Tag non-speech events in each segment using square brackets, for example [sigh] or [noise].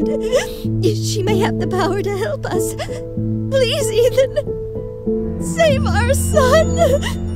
Ethan. She may have the power to help us. Please, Ethan, save our son.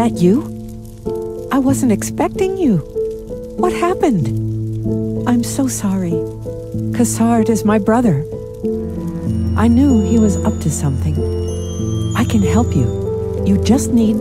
That you? I wasn't expecting you. What happened? I'm so sorry. Cassard is my brother. I knew he was up to something. I can help you. You just need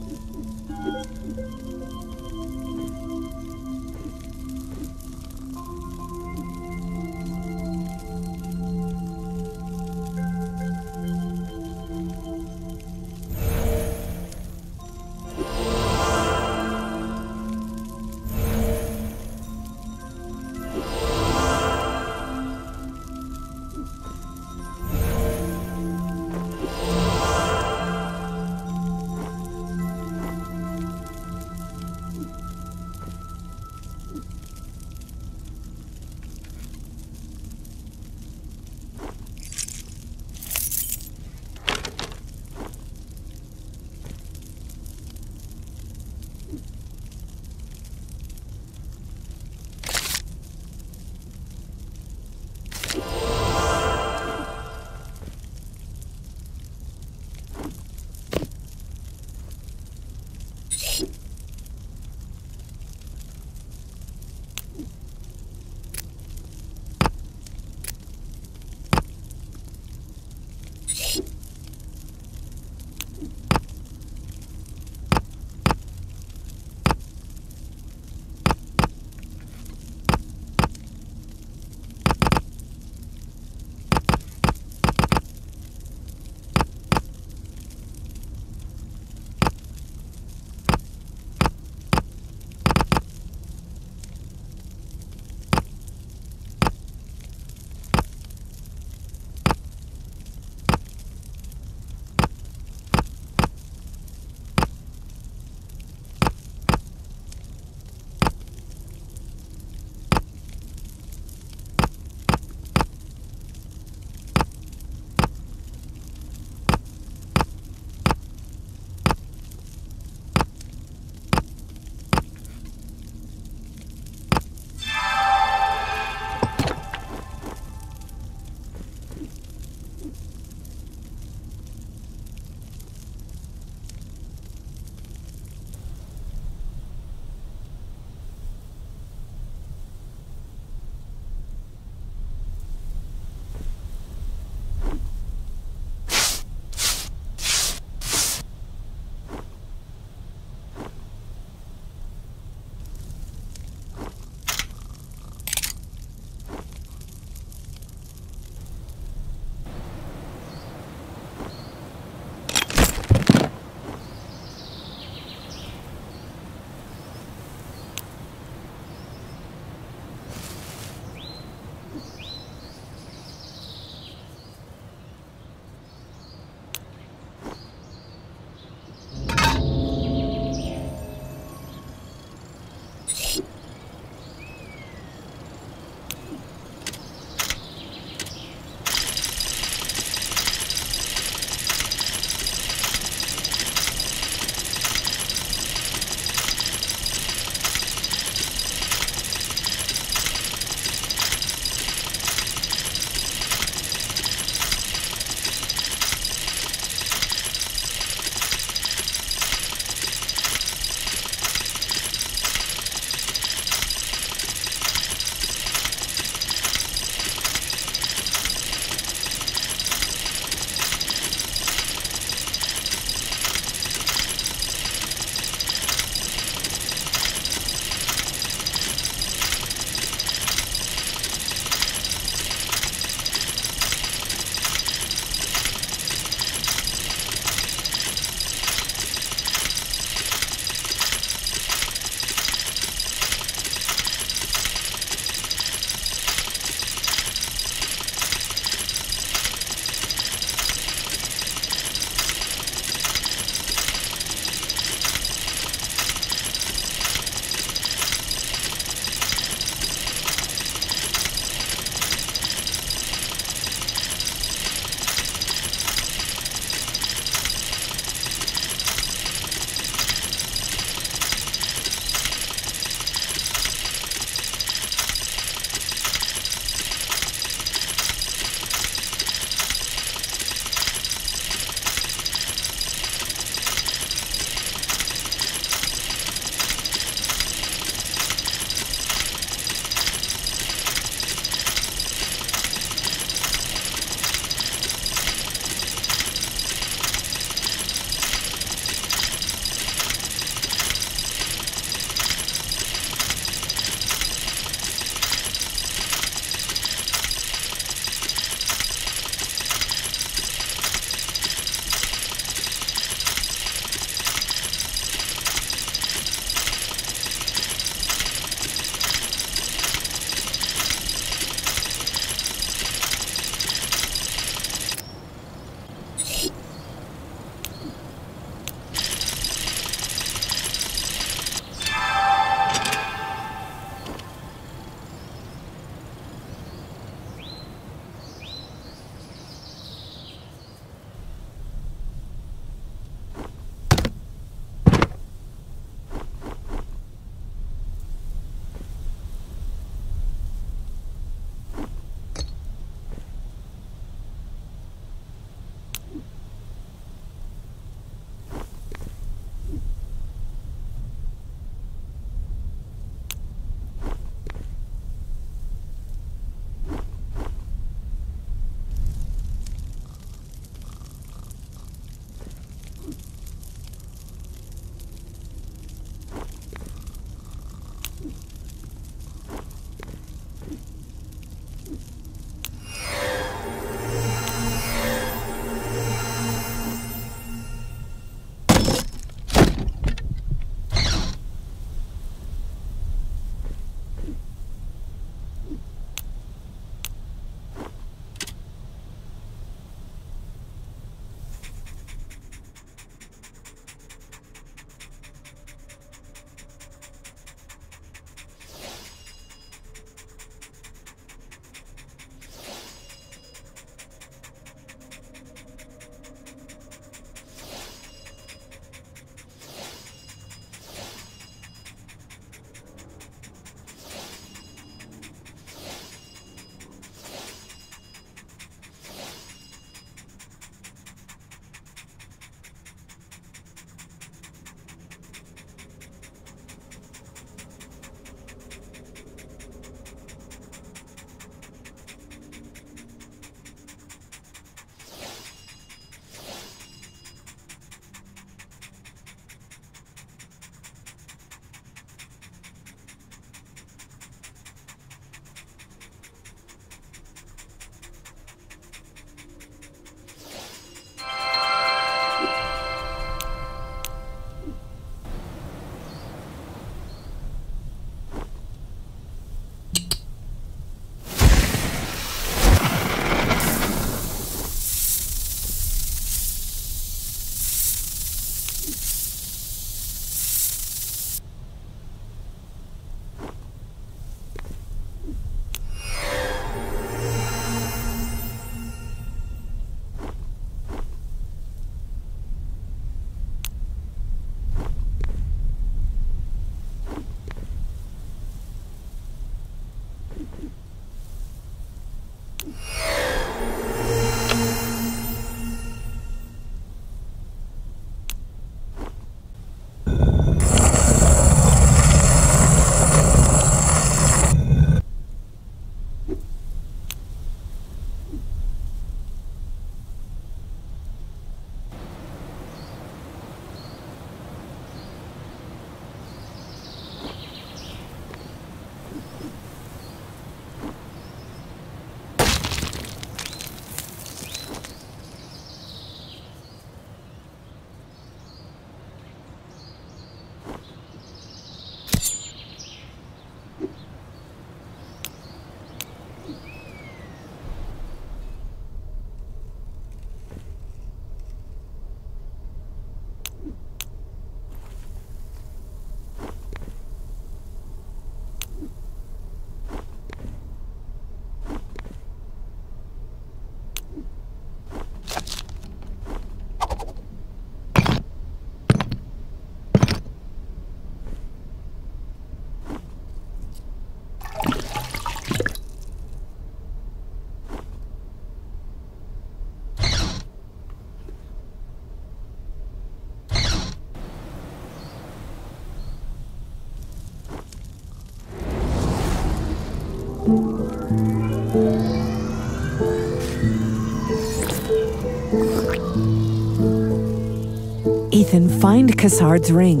Ethan, find Cassard's ring.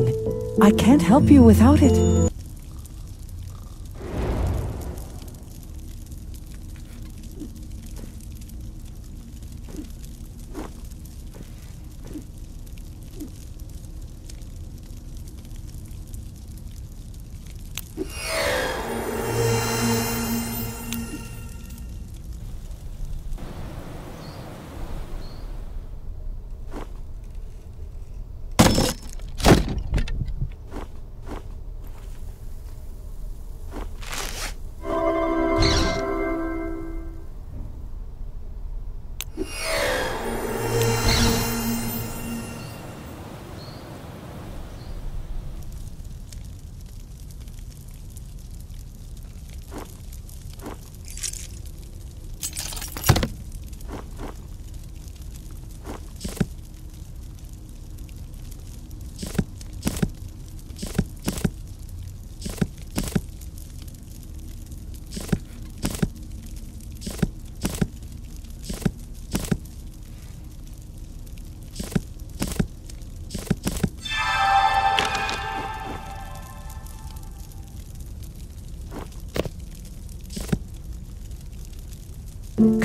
I can't help you without it.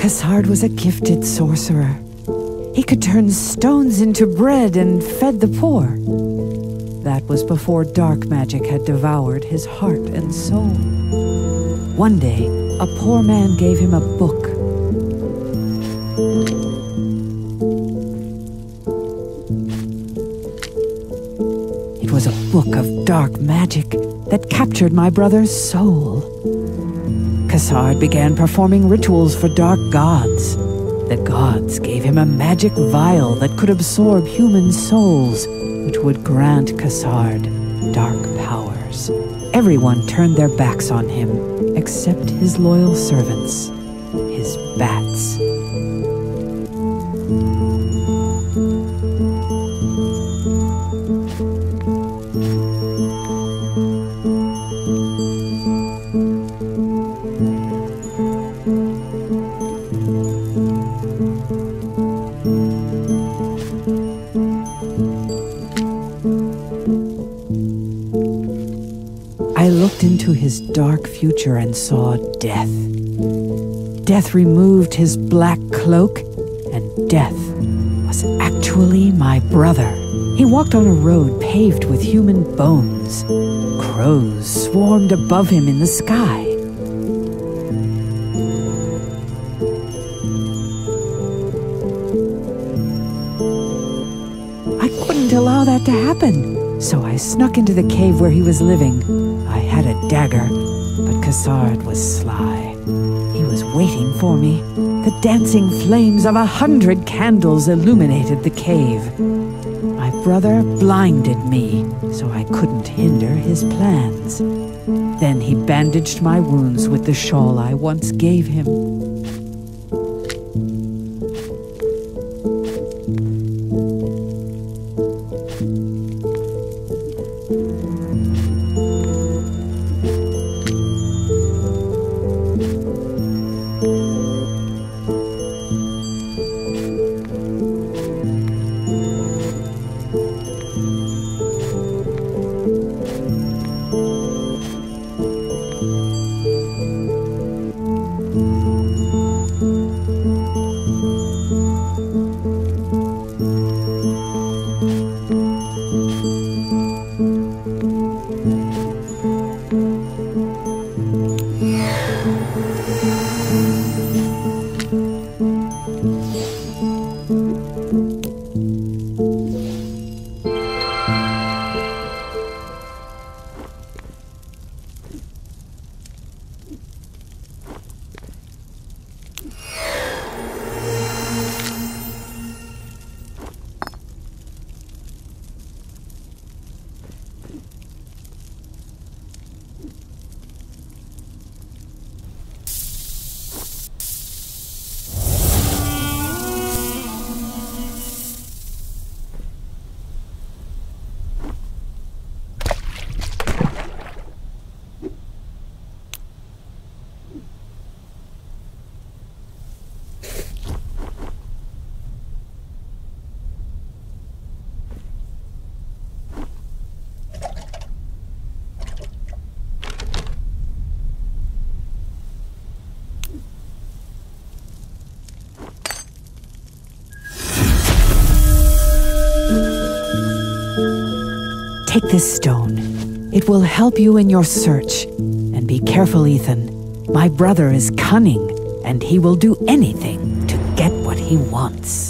Cassard was a gifted sorcerer. He could turn stones into bread and fed the poor. That was before dark magic had devoured his heart and soul. One day, a poor man gave him a book. It was a book of dark magic that captured my brother's soul. Cassard began performing rituals for dark gods. The gods gave him a magic vial that could absorb human souls, which would grant Cassard dark powers. Everyone turned their backs on him, except his loyal servants, his bats. Saw death. Death removed his black cloak, and death was actually my brother. He walked on a road paved with human bones. Crows swarmed above him in the sky. I couldn't allow that to happen, so I snuck into the cave where he was living I had a dagger, Cassard was sly. He was waiting for me. The dancing flames of a hundred candles illuminated the cave. My brother blinded me, so I couldn't hinder his plans. Then he bandaged my wounds with the shawl I once gave him. Take this stone. It will help you in your search. And be careful, Ethan. My brother is cunning, and he will do anything to get what he wants.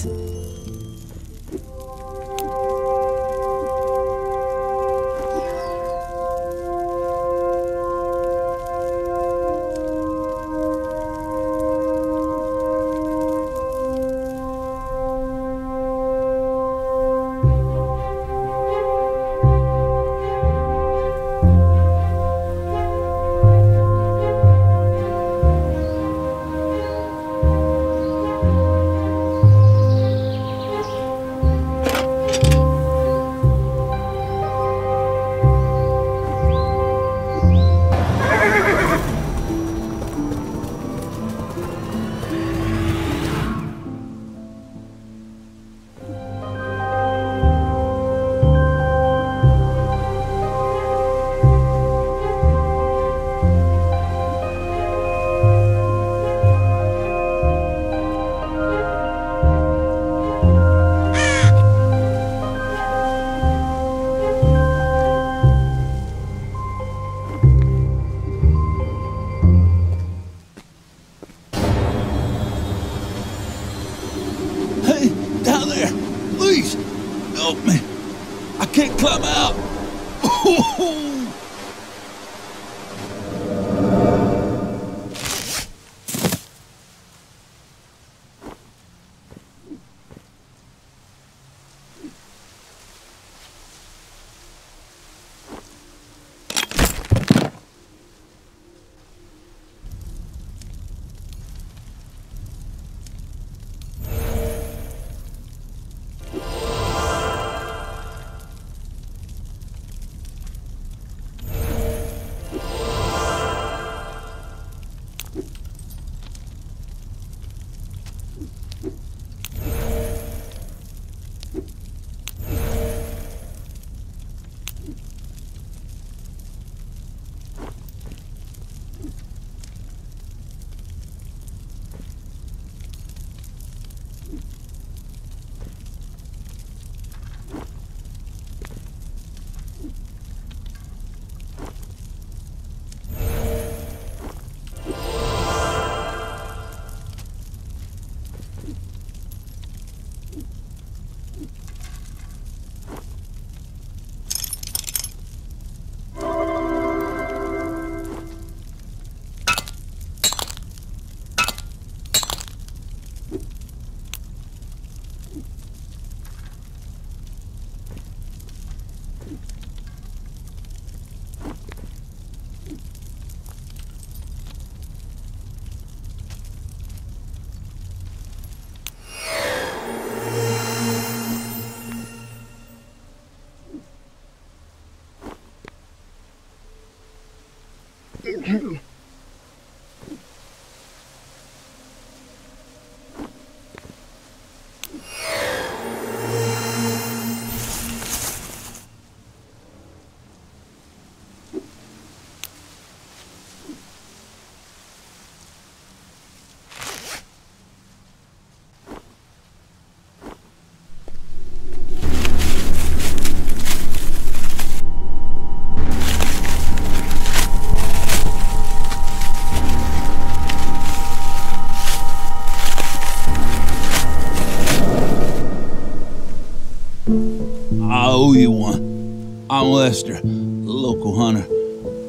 Lester, the local hunter.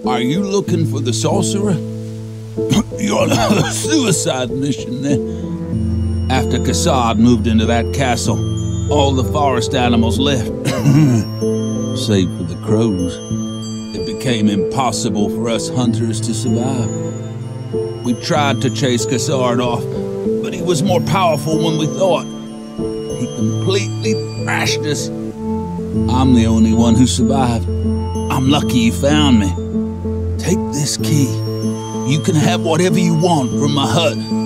Are you looking for the sorcerer? [laughs] You're on a suicide mission then. After Cassard moved into that castle, all the forest animals left. [laughs] Save for the crows. It became impossible for us hunters to survive. We tried to chase Cassard off, but he was more powerful than we thought. He completely thrashed us. I'm the only one who survived. I'm lucky you found me. Take this key. You can have whatever you want from my hut.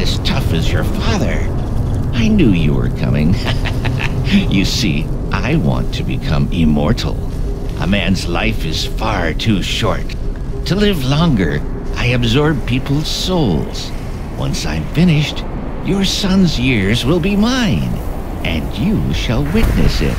As tough as your father. I knew you were coming. [laughs] you see, I want to become immortal. A man's life is far too short. To live longer, I absorb people's souls. Once I'm finished, your son's years will be mine, and you shall witness it.